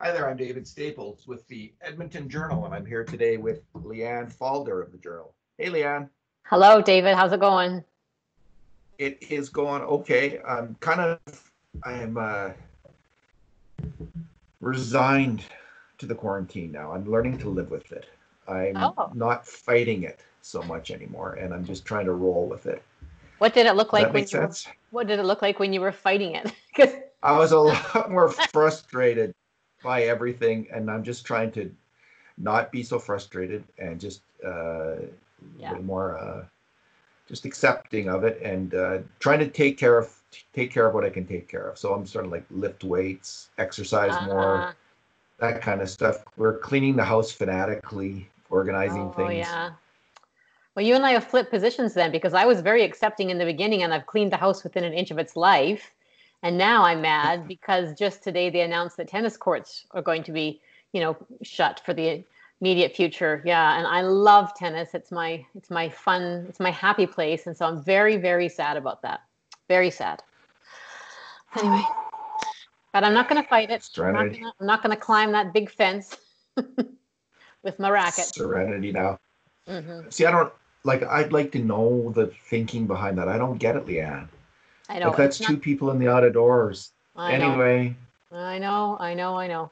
Hi there, I'm David Staples with the Edmonton Journal, and I'm here today with Liane Faulder of the Journal. Hey, Liane. Hello, David. How's it going? It is going okay. I'm kind of, I'm uh, resigned to the quarantine now. I'm learning to live with it. I'm Oh. not fighting it so much anymore, and I'm just trying to roll with it. What did it look like when you were, sense? what did it look like when you were fighting it? I was a lot more frustrated by everything, and I'm just trying to not be so frustrated and just uh, Yeah. more uh, just accepting of it and uh, trying to take care of take care of what I can take care of. So I'm starting to like lift weights, exercise more, uh, that kind of stuff. We're cleaning the house fanatically, organizing oh things. yeah. Well, you and I have flipped positions then because I was very accepting in the beginning and I've cleaned the house within an inch of its life. And now I'm mad because just today they announced that tennis courts are going to be, you know, shut for the immediate future. Yeah, and I love tennis. It's my it's my fun, it's my happy place and so I'm very very sad about that. Very sad. Anyway, but I'm not going to fight it. I'm not Serenity. gonna, I'm not going to climb that big fence with my racket. Serenity now. hmm See, I don't like. I'd like to know the thinking behind that. I don't get it, Liane. I don't know. Like that's it's two people in the out of doors. I know. Anyway, I know, I know, I know.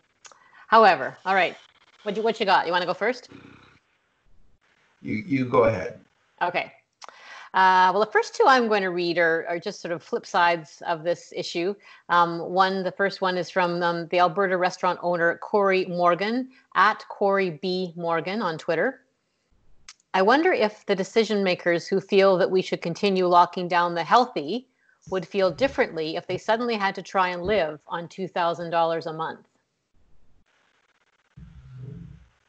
However, all right. What you what you got? You want to go first? you you go ahead. Okay. Uh, well, the first two I'm going to read are, are just sort of flip sides of this issue. Um, one, the first one is from um, the Alberta restaurant owner Corey Morgan at Corey B Morgan on Twitter. I wonder if the decision makers who feel that we should continue locking down the healthy would feel differently if they suddenly had to try and live on $2,000 a month.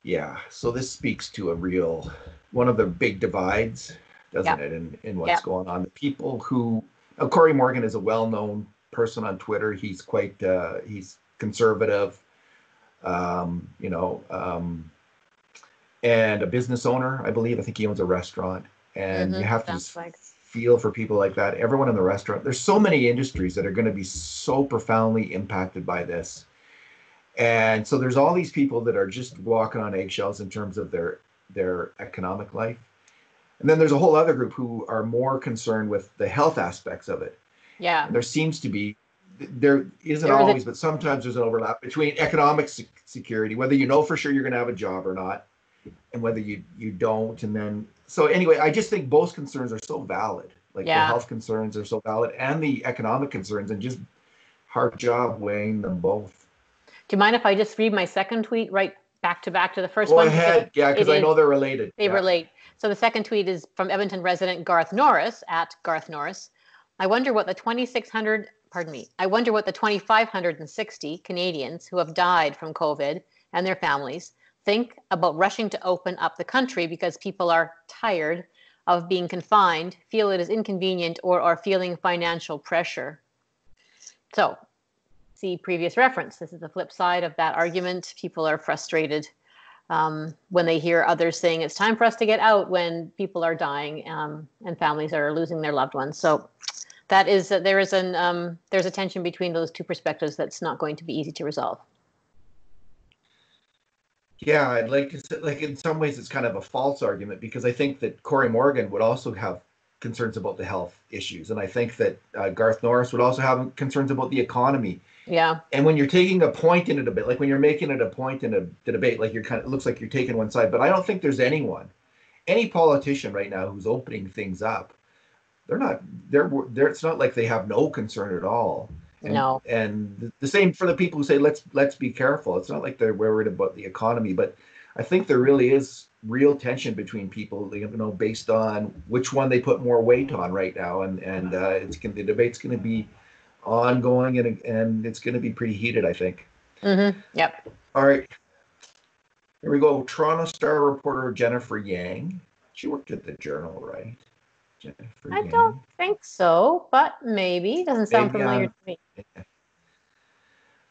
Yeah. So this speaks to a real one of the big divides, doesn't Yeah. it? In in what's Yeah. going on. The people who now, Corey Morgan is a well-known person on Twitter. He's quite uh, he's conservative. Um, you know, um, and a business owner, I believe. I think he owns a restaurant. And Mhm, you have to just like. Feel for people like that. Everyone in the restaurant. There's so many industries that are going to be so profoundly impacted by this. And so there's all these people that are just walking on eggshells in terms of their their economic life. And then there's a whole other group who are more concerned with the health aspects of it. Yeah. And there seems to be there isn't There is a- always, but sometimes there's an overlap between economic se- security, whether you know for sure you're going to have a job or not, and whether you you don't. And then so anyway, I just think both concerns are so valid. Like the health concerns are so valid, and the economic concerns, and just hard job weighing them both. Do you mind if I just read my second tweet right back to back to the first Go one? ahead, yeah, because I know they're related. They Yeah. relate. So the second tweet is from Edmonton resident Garth Norris at Garth Norris. I wonder what the 2,600, pardon me, I wonder what the 2,560 Canadians who have died from COVID and their families think about rushing to open up the country because people are tired of being confined, feel it is inconvenient, or are feeling financial pressure. So, see previous reference. This is the flip side of that argument. People are frustrated um, when they hear others saying it's time for us to get out when people are dying um, and families are losing their loved ones. So that is uh, there is an um, there's a tension between those two perspectives that's not going to be easy to resolve. Yeah, I'd like to say, like in some ways it's kind of a false argument because I think that Corey Morgan would also have concerns about the health issues, and I think that uh, Garth Norris would also have concerns about the economy. Yeah, And when you're taking a point in a debate, like when you're making it a point in a the debate, like you're kind of it looks like you're taking one side, but I don't think there's anyone, any politician right now who's opening things up. They're not. They're. They're. It's not like they have no concern at all. And, No. And the- same for the people who say let's let's be careful. It's not like they're worried about the economy, but I think there really is real tension between people, you know, based on which one they put more weight on right now, and and uh, it's the debate's going to be ongoing and and it's going to be pretty heated, I think. hmm yep. All right, here we go. Toronto Star reporter Jennifer Yang. She worked at the Journal, right? I don't think so, but maybe doesn't sound Maybe, familiar um, to me.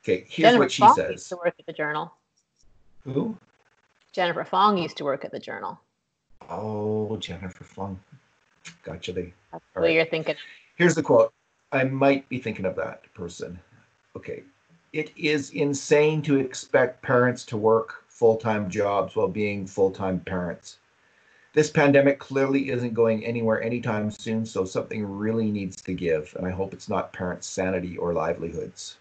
Okay, here's Jennifer what she Fong used says. to work at the Journal. Who? Jennifer Fong used to work at the Journal. Oh, Jennifer Fong. Gotcha. They. That's All what right. you're thinking. Here's the quote. I might be thinking of that person. Okay. it is insane to expect parents to work full-time jobs while being full-time parents. This pandemic clearly isn't going anywhere anytime soon, so something really needs to give, and I hope it's not parents' sanity or livelihoods.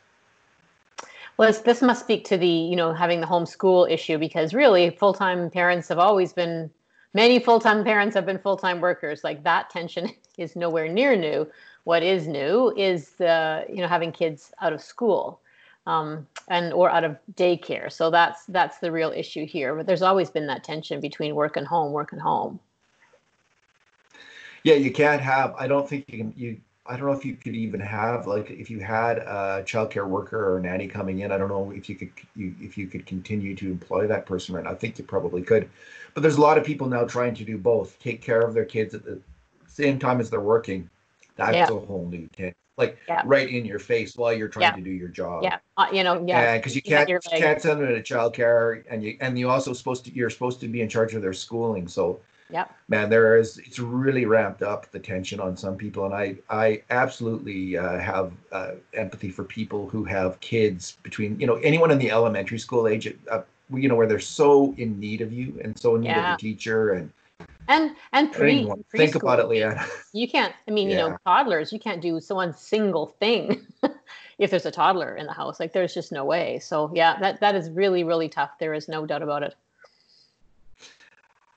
Well, this must speak to the, you know, having the homeschool issue because really full-time parents have always been, many full-time parents have been full-time workers. Like that tension is nowhere near new. What is new is the, you know, having kids out of school um, and or out of daycare. So that's that's the real issue here. But there's always been that tension between work and home, work and home. Yeah, you can't have. I don't think you can. You I don't know if you could even have like if you had a childcare worker or a nanny coming in. I don't know if you could you, if you could continue to employ that person right. I think you probably could, but there's a lot of people now trying to do both, take care of their kids at the same time as they're working. That's yeah. a whole new thing. Like yeah. right in your face while you're trying yeah. to do your job. Yeah, uh, you know, yeah. Because you can't you can't send them to childcare, and you and you also supposed to you're supposed to be in charge of their schooling. So yeah man there is it's really ramped up the tension on some people and i i absolutely uh, have uh, empathy for people who have kids between you know anyone in the elementary school age uh, you know where they're so in need of you and so in need yeah. of a teacher and and and pre think about it Liane you can't i mean yeah. you know toddlers you can't do so one single thing if there's a toddler in the house like there's just no way so yeah that that is really really tough there is no doubt about it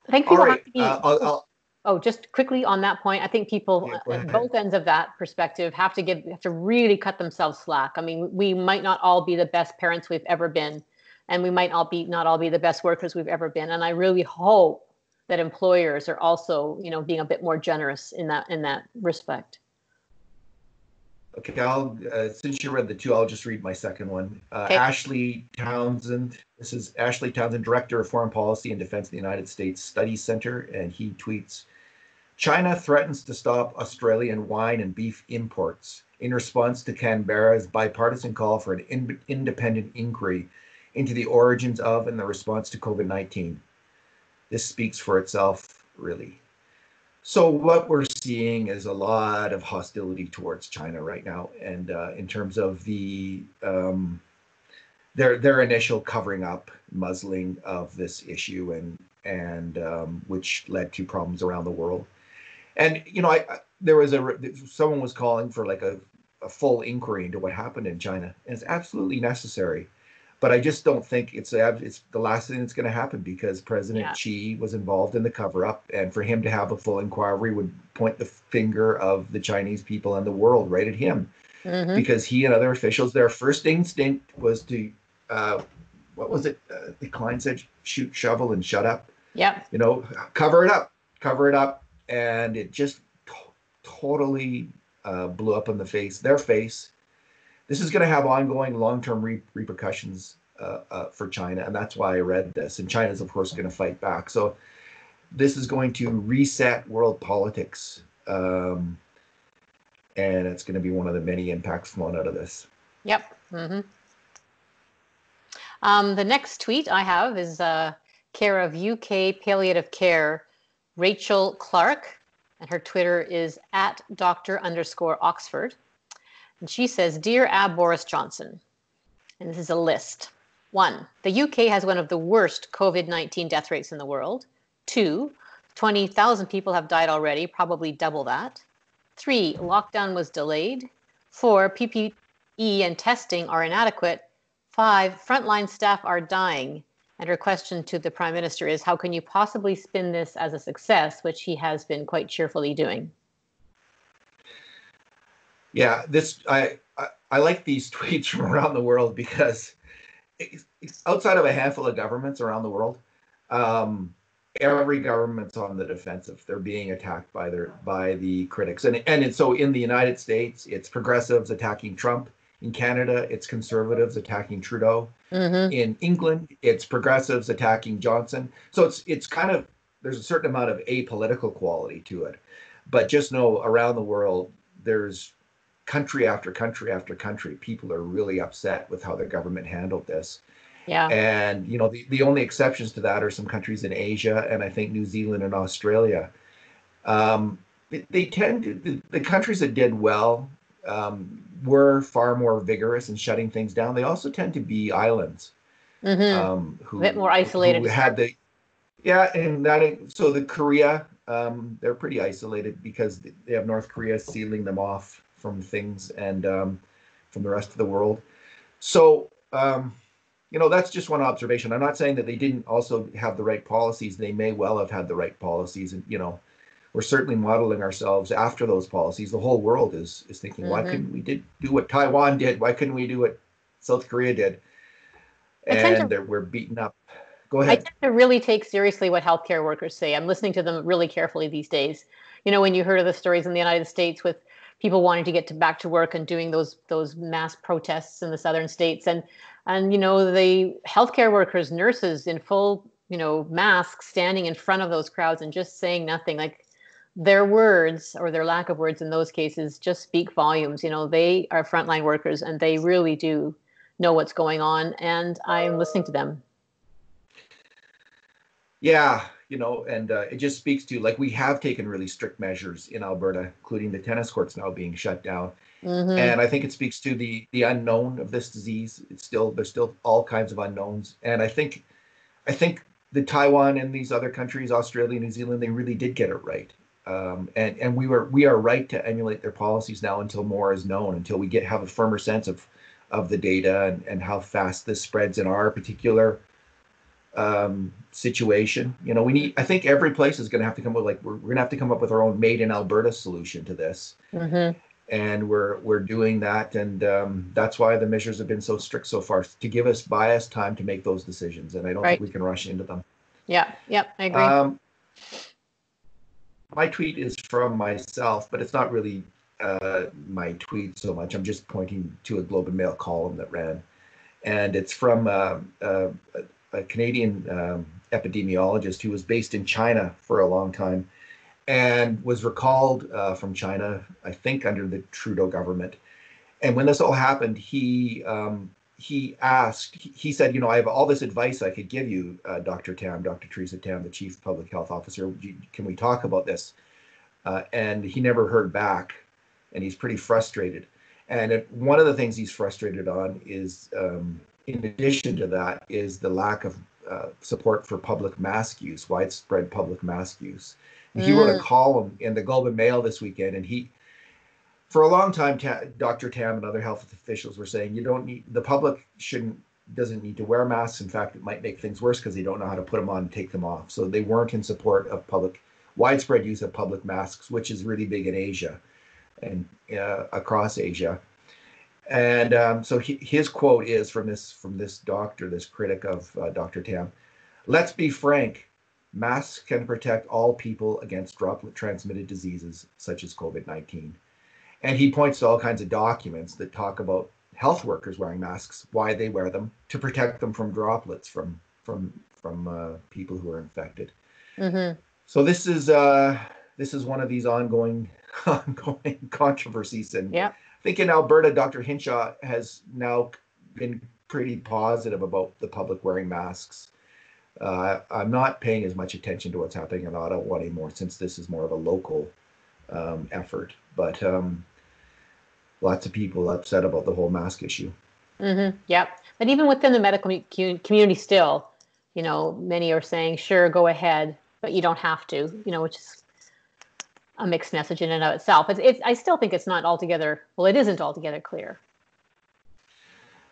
I think people right. have to be. Uh, I'll, I'll, oh, just quickly on that point, I think people yeah, both ends of that perspective have to give have to really cut themselves slack. I mean, we might not all be the best parents we've ever been, and we might all be not all be the best workers we've ever been. And I really hope that employers are also, you know, being a bit more generous in that in that respect. Okay, I'll uh, since you read the two, I'll just read my second one. Uh, okay. Ashley Townshend. This is Ashley Townshend, Director of Foreign Policy and Defense of the United States Studies Center, and he tweets: China threatens to stop Australian wine and beef imports in response to Canberra's bipartisan call for an in- independent inquiry into the origins of and the response to COVID-19. This speaks for itself, really. So what we're seeing is a lot of hostility towards China right now, and uh, in terms of the um, their their initial covering up, muzzling of this issue, and and um, which led to problems around the world. And you know, I, I there was a someone was calling for like a, a full inquiry into what happened in China, and it's absolutely necessary but I just don't think it's it's the last thing that's going to happen because President yeah. Xi was involved in the cover up, and for him to have a full inquiry would point the finger of the Chinese people and the world right at him, mm-hmm. because he and other officials, their first instinct was to, uh, what was it? Uh, the Klein said, shoot, shovel, and shut up. Yeah. You know, cover it up, cover it up, and it just t- totally uh, blew up in the face, their face this is going to have ongoing long-term re- repercussions uh, uh, for China, and that's why I read this. And China is, of course, going to fight back. So this is going to reset world politics, um, and it's going to be one of the many impacts flown out of this. Yep. Mm-hmm. Um, the next tweet I have is uh, care of UK Palliative Care, Rachel Clarke, and her Twitter is at Doctor underscore Oxford. And she says, Dear Ab Boris Johnson, and this is a list. One, the UK has one of the worst COVID 19 death rates in the world. Two, 20,000 people have died already, probably double that. Three, lockdown was delayed. Four, PPE and testing are inadequate. Five, frontline staff are dying. And her question to the Prime Minister is how can you possibly spin this as a success, which he has been quite cheerfully doing? Yeah, this I, I, I like these tweets from around the world because outside of a handful of governments around the world, um, every government's on the defensive. They're being attacked by their by the critics, and and so in the United States, it's progressives attacking Trump. In Canada, it's conservatives attacking Trudeau. Mm-hmm. In England, it's progressives attacking Johnson. So it's it's kind of there's a certain amount of apolitical quality to it, but just know around the world there's country after country after country, people are really upset with how their government handled this. Yeah. And you know, the, the only exceptions to that are some countries in Asia and I think New Zealand and Australia. Um, they, tend to the, the countries that did well um, were far more vigorous in shutting things down. They also tend to be islands Mm-hmm. Um, who, a bit more isolated. Who had the yeah, and that so the Korea um, they're pretty isolated because they have North Korea sealing them off from things and um, from the rest of the world. So um, you know that's just one observation. I'm not saying that they didn't also have the right policies. They may well have had the right policies, and you know we're certainly modeling ourselves after those policies. The whole world is is thinking, mm-hmm. why couldn't we did do what Taiwan did? Why couldn't we do what South Korea did? And to, we're beaten up. Go ahead. I tend to really take seriously what healthcare workers say. I'm listening to them really carefully these days. You know, when you heard of the stories in the United States with people wanting to get to back to work and doing those those mass protests in the southern states, and and you know the healthcare workers, nurses in full you know masks, standing in front of those crowds and just saying nothing, like their words or their lack of words in those cases just speak volumes. You know, they are frontline workers and they really do know what's going on, and I'm listening to them. Yeah, you know, and uh, it just speaks to like we have taken really strict measures in Alberta, including the tennis courts now being shut down. Mm-hmm. And I think it speaks to the the unknown of this disease. It's still there's still all kinds of unknowns, and I think I think the Taiwan and these other countries, Australia, New Zealand, they really did get it right. Um, and and we were we are right to emulate their policies now until more is known, until we get have a firmer sense of of the data and, and how fast this spreads in our particular um, situation. You know, we need. I think every place is going to have to come with like we're, we're going to have to come up with our own made in Alberta solution to this. Mm-hmm. And we're we're doing that, and um, that's why the measures have been so strict so far to give us bias time to make those decisions. And I don't right. think we can rush into them. Yeah, yep, I agree. Um, my tweet is from myself, but it's not really uh, my tweet so much. I'm just pointing to a Globe and Mail column that ran, and it's from uh, uh, a Canadian um, epidemiologist who was based in China for a long time, and was recalled uh, from China, I think, under the Trudeau government. And when this all happened, he um, he asked, he said, you know, I have all this advice I could give you, uh, Dr. Tam, Dr. Theresa Tam, the chief public health officer. Can we talk about this? Uh, and he never heard back and he's pretty frustrated. And it, one of the things he's frustrated on is, um, in addition to that, is the lack of uh, support for public mask use, widespread public mask use. Mm. He wrote a mm. column in the Globe and Mail this weekend, and he, for a long time, Ta- Dr. Tam and other health officials were saying you don't need the public shouldn't doesn't need to wear masks. In fact, it might make things worse because they don't know how to put them on and take them off. So they weren't in support of public widespread use of public masks, which is really big in Asia and uh, across Asia. And um, so he, his quote is from this from this doctor, this critic of uh, Dr. Tam. Let's be frank. Masks can protect all people against droplet transmitted diseases such as COVID 19. And he points to all kinds of documents that talk about health workers wearing masks, why they wear them to protect them from droplets from from from uh, people who are infected. Mm-hmm. So this is uh, this is one of these ongoing ongoing controversies. And yeah. Think in Alberta, Dr. Hinshaw has now been pretty positive about the public wearing masks. Uh, I'm not paying as much attention to what's happening in Ottawa anymore since this is more of a local um, effort. But um, lots of people upset about the whole mask issue. Mm-hmm. Yep. But even within the medical community, still, you know, many are saying, sure, go ahead, but you don't have to, you know, which is a mixed message in and of itself. It's, it's, I still think it's not altogether, well, it isn't altogether clear.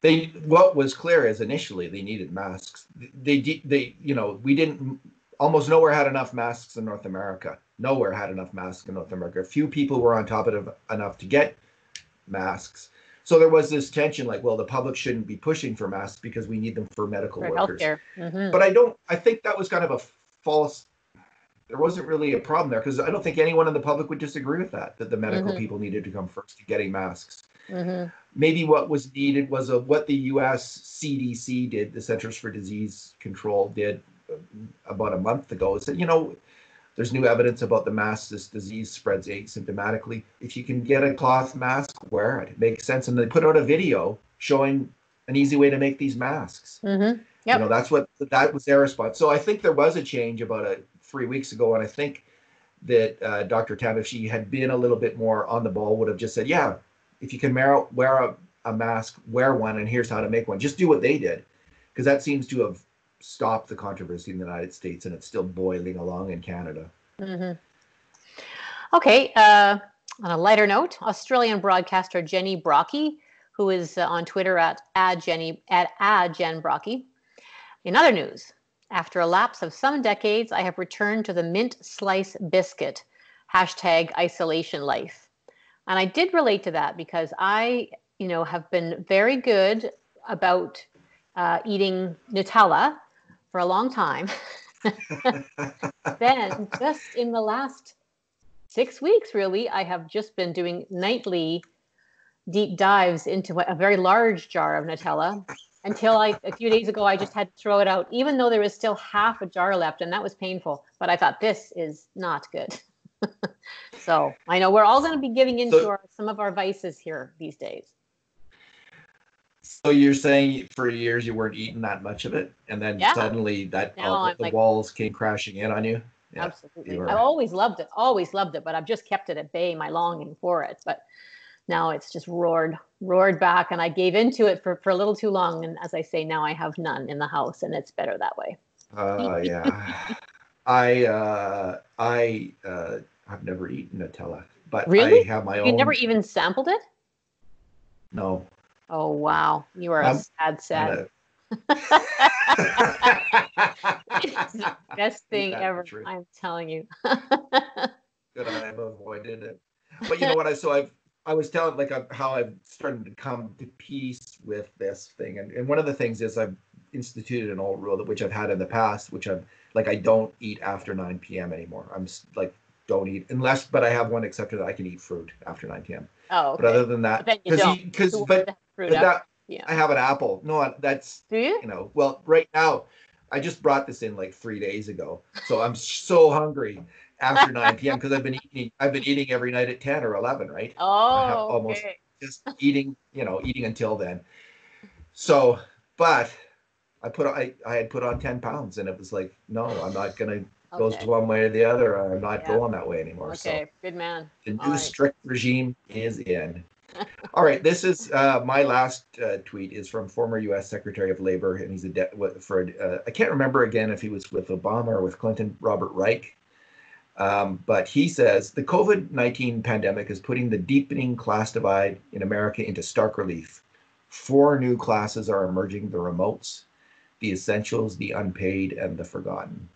They, what was clear is initially they needed masks. They, they, you know, we didn't, almost nowhere had enough masks in North America. Nowhere had enough masks in North America. Few people were on top of enough to get masks. So there was this tension like, well, the public shouldn't be pushing for masks because we need them for medical for workers. Mm-hmm. But I don't, I think that was kind of a false there wasn't really a problem there because I don't think anyone in the public would disagree with that, that the medical mm-hmm. people needed to come first to getting masks. Mm-hmm. Maybe what was needed was a, what the US CDC did, the Centers for Disease Control did um, about a month ago. It said, you know, there's new evidence about the mask. This disease spreads asymptomatically. If you can get a cloth mask, wear it. It makes sense. And they put out a video showing an easy way to make these masks. Mm-hmm. Yep. You know, that's what that was their response. So I think there was a change about a three weeks ago, and I think that uh, Dr. Tam, if she had been a little bit more on the ball, would have just said, "Yeah, If you can wear, wear a, a mask, wear one, and here's how to make one. Just do what they did, because that seems to have stopped the controversy in the United States, and it's still boiling along in Canada. Mm-hmm. Okay. Uh, on a lighter note, Australian broadcaster Jenny Brockie, who is uh, on Twitter at Jenny at ad Jen Brockie. In other news, after a lapse of some decades, I have returned to the mint slice biscuit. Hashtag isolation life. And I did relate to that because I, you know, have been very good about uh, eating Nutella for a long time. then, just in the last six weeks, really, I have just been doing nightly deep dives into a very large jar of Nutella until I, a few days ago, I just had to throw it out, even though there was still half a jar left, and that was painful. But I thought, this is not good. so I know we're all going to be giving into so, our, some of our vices here these days. So you're saying for years you weren't eating that much of it, and then yeah. suddenly that all, the like, walls came crashing in on you. Yeah, absolutely, I always loved it, always loved it, but I've just kept it at bay, my longing for it. But now it's just roared, roared back, and I gave into it for for a little too long. And as I say, now I have none in the house, and it's better that way. Uh, yeah. I uh, I uh, I've never eaten Nutella, but really? I have my you own. You never even sampled it? No. Oh wow, you are a sad, sad. it's the best thing ever. I'm telling you. Good, I have avoided it. But you know what? I so I've I was telling like how I've started to come to peace with this thing, and and one of the things is I've instituted an old rule that which I've had in the past, which I'm like I don't eat after 9 p.m. anymore. I'm like don't eat unless, but I have one exception that I can eat fruit after 9 p.m. Oh, okay. but other than that, because but but that, yeah. I have an apple. No, that's Do you? you know. Well, right now, I just brought this in like three days ago, so I'm so hungry after 9 p.m. because I've been eating. I've been eating every night at 10 or 11, right? Oh, almost okay. just eating. You know, eating until then. So, but I put I I had put on 10 pounds, and it was like, no, I'm not gonna goes okay. one way or the other. I'm not yeah. going that way anymore. Okay, so good man. The new right. strict regime is in. All right, this is uh, my last uh, tweet is from former U.S. Secretary of Labor, and he's a de- for uh, I can't remember again if he was with Obama or with Clinton, Robert Reich. Um, but he says the COVID 19 pandemic is putting the deepening class divide in America into stark relief. Four new classes are emerging the remotes, the essentials, the unpaid, and the forgotten.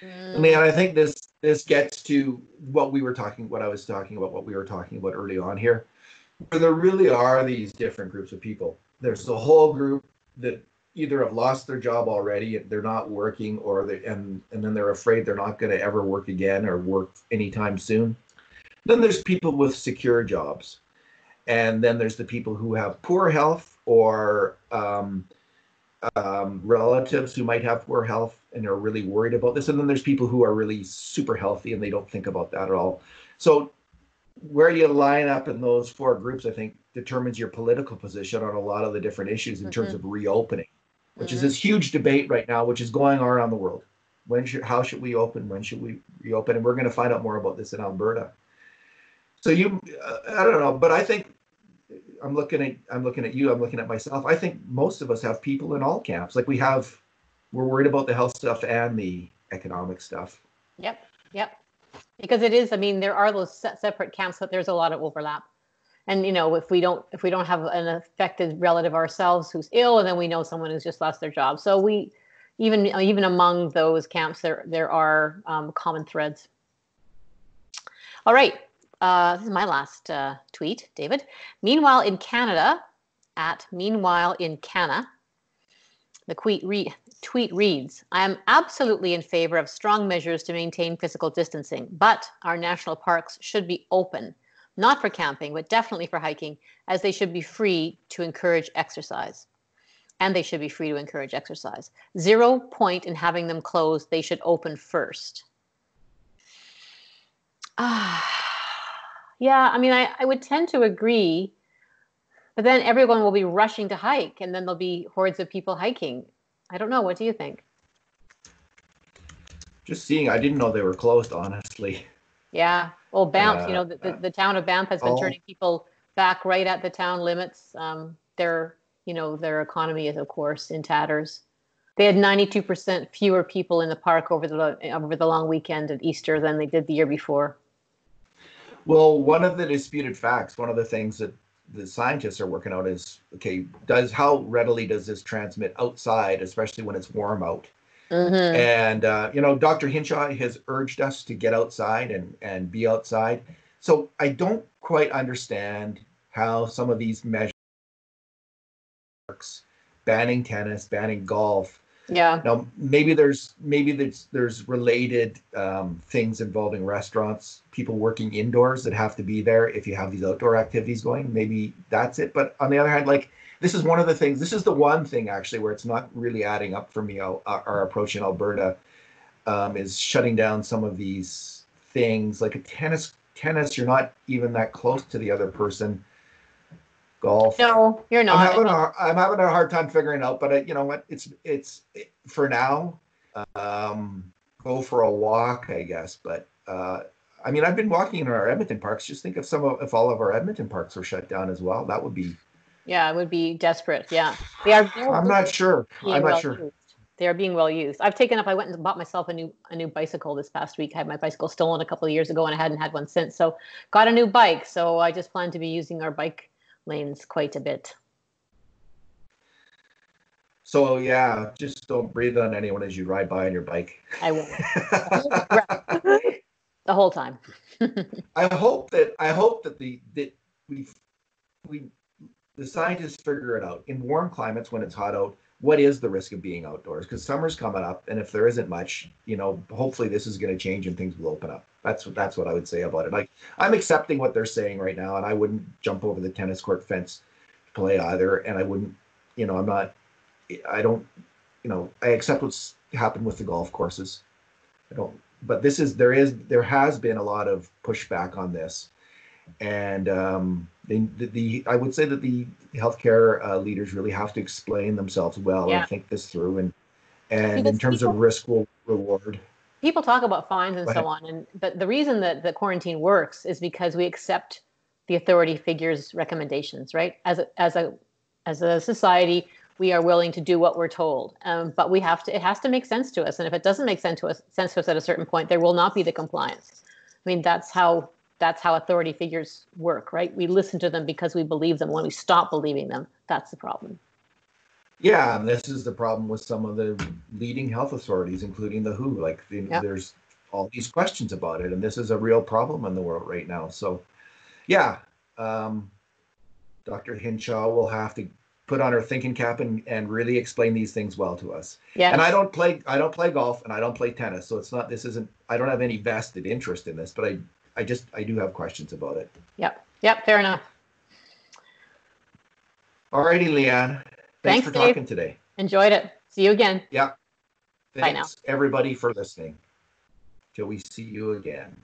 Mm. I mean, I think this this gets to what we were talking, what I was talking about, what we were talking about early on here where there really are these different groups of people. There's the whole group that either have lost their job already, they're not working, or they and and then they're afraid they're not going to ever work again or work anytime soon. Then there's people with secure jobs, and then there's the people who have poor health or um, um, relatives who might have poor health and are really worried about this. And then there's people who are really super healthy and they don't think about that at all. So where you line up in those four groups, I think, determines your political position on a lot of the different issues in mm-hmm. terms of reopening, which mm-hmm. is this huge debate right now, which is going on around the world. When should, how should we open? When should we reopen? And we're going to find out more about this in Alberta. So you, uh, I don't know, but I think I'm looking at, I'm looking at you, I'm looking at myself. I think most of us have people in all camps. Like we have, we're worried about the health stuff and the economic stuff. Yep. Yep because it is i mean there are those separate camps but there's a lot of overlap and you know if we don't if we don't have an affected relative ourselves who's ill and then we know someone who's just lost their job. So we even even among those camps there there are um, common threads. All right. Uh, this is my last uh, tweet david. Meanwhile in canada at meanwhile in canada the tweet, re- tweet reads I am absolutely in favor of strong measures to maintain physical distancing, but our national parks should be open, not for camping, but definitely for hiking, as they should be free to encourage exercise. And they should be free to encourage exercise. Zero point in having them closed, they should open first. Ah, yeah, I mean, I, I would tend to agree but then everyone will be rushing to hike, and then there'll be hordes of people hiking. I don't know. What do you think? Just seeing, I didn't know they were closed, honestly. Yeah. Well, Banff, you know, the, the, the, town of Banff has been oh. turning people back right at the town limits. Um, their, you know, their economy is of course in tatters. They had 92% fewer people in the park over the over the long weekend at Easter than they did the year before. Well, one of the disputed facts, one of the things that the scientists are working out is okay, does how readily does this transmit outside, especially when it's warm out? Mm-hmm. And uh, you know, Dr. Hinshaw has urged us to get outside and and be outside. So I don't quite understand how some of these measures, banning tennis, banning golf, Yeah. now, maybe there's maybe there's there's related um, things involving restaurants, people working indoors that have to be there if you have these outdoor activities going. Maybe that's it. But on the other hand, like this is one of the things. This is the one thing actually where it's not really adding up for me. Our, our approach in Alberta um, is shutting down some of these things, like a tennis. Tennis, you're not even that close to the other person. Golf, No, you're not. I'm having a I'm having a hard time figuring out, but uh, you know what? It's it's it, for now. Um, go for a walk, I guess. But uh, I mean, I've been walking in our Edmonton parks. Just think if some of if all of our Edmonton parks were shut down as well, that would be. Yeah, it would be desperate. Yeah. They are I'm not sure. I'm not well sure. used. They are being well used. I've taken up. I went and bought myself a new a new bicycle this past week. I had my bicycle stolen a couple of years ago, and I hadn't had one since. So, got a new bike. So I just plan to be using our bike lanes quite a bit. So yeah, just don't breathe on anyone as you ride by on your bike. I will the whole time. I hope that I hope that the that we we the scientists figure it out in warm climates when it's hot out. What is the risk of being outdoors? Because summer's coming up, and if there isn't much, you know, hopefully this is going to change and things will open up. That's what that's what I would say about it. Like I'm accepting what they're saying right now, and I wouldn't jump over the tennis court fence to play either, and I wouldn't, you know, I'm not, I don't, you know, I accept what's happened with the golf courses. I don't, but this is there is there has been a lot of pushback on this, and um, the, the, I would say that the healthcare uh, leaders really have to explain themselves well Yeah. and think this through, and and in Because terms of risk reward. people talk about fines and so on and but the reason that the quarantine works is because we accept the authority figures recommendations right as a as a as a society we are willing to do what we're told um, but we have to it has to make sense to us and if it doesn't make sense to us sense to us at a certain point there will not be the compliance i mean that's how that's how authority figures work right we listen to them because we believe them when we stop believing them that's the problem Yeah, and this is the problem with some of the leading health authorities, including the WHO. Like, the, Yep. there's all these questions about it, and this is a real problem in the world right now. So, yeah, um, Dr. Hinshaw will have to put on her thinking cap and, and really explain these things well to us. yeah And I don't play, I don't play golf, and I don't play tennis, so it's not. This isn't. I don't have any vested interest in this, but I, I just, I do have questions about it. yep yep fair enough Alrighty, Liane. Thanks, Thanks, for Dave. talking today. enjoyed it see you again Bye now. Thanks everybody for listening. Till we see you again.